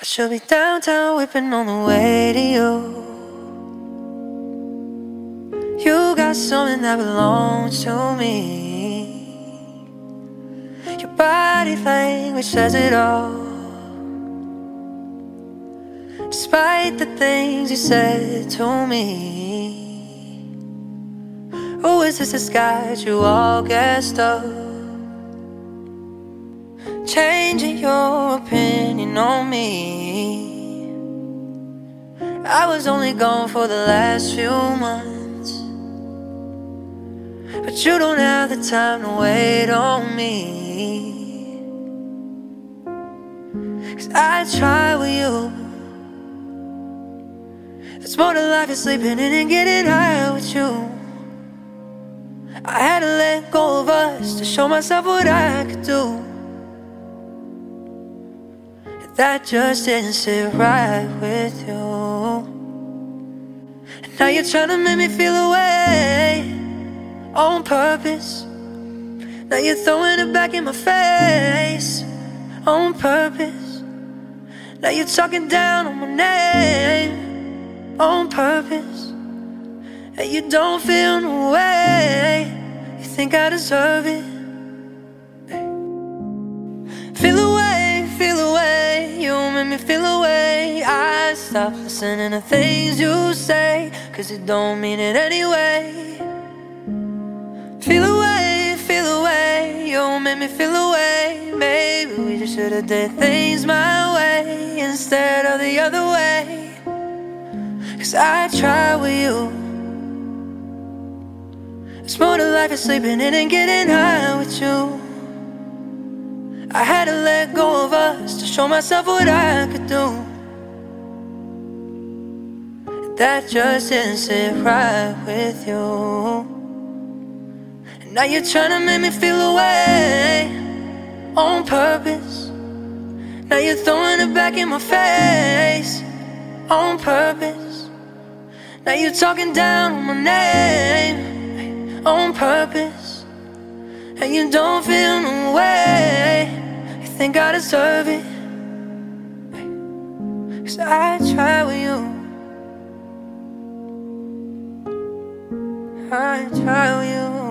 I should be downtown whipping on the way to you. You got something that belongs to me. Your body language says it all. Despite the things you said to me. Who is this disguise you all gassed up? Changing your opinion on me. I was only gone for the last few months. But you don't have the time to wait on me. Cause I try with you. It's more to life than sleeping in and getting high with you. I had to let go of us to show myself what I could do. That just didn't sit right with you. And now you're trying to make me feel away on purpose. Now you're throwing it back in my face on purpose. Now you're talking down on my name on purpose. And you don't feel no way. You think I deserve it. Stop listening to things you say. Cause it don't mean it anyway. Feel away, feel away. You make me feel away. Maybe we just should've did things my way instead of the other way. Cause I try with you. It's more to life than sleeping in and getting high with you. I had to let go of us to show myself what I could do. That just didn't sit right with you. And now you're trying to make me feel away on purpose. Now you're throwing it back in my face on purpose. Now you're talking down on my name on purpose. And you don't feel no way. You think I deserve it. Cause I try with you. I tell you.